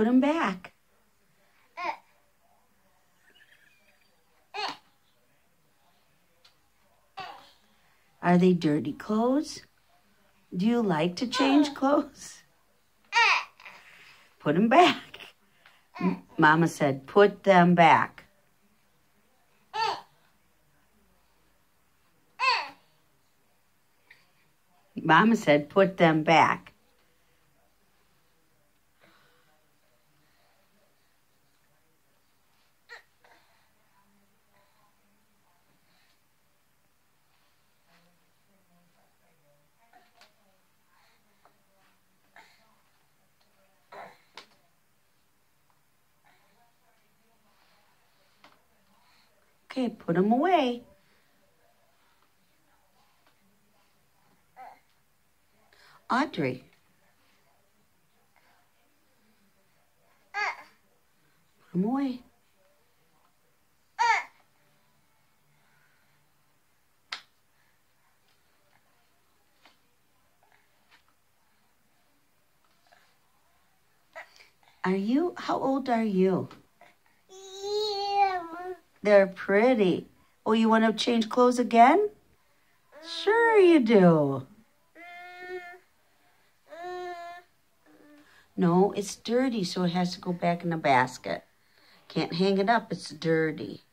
Put them back. Are they dirty clothes? Do you like to change clothes? Put them back. M- Mama said, put them back. Mama said, put them back. Okay, put them away. Audrey. Put them away. Are you, how old are you? They're pretty. Oh, you want to change clothes again? Sure you do. No, it's dirty, so it has to go back in the basket. Can't hang it up, it's dirty.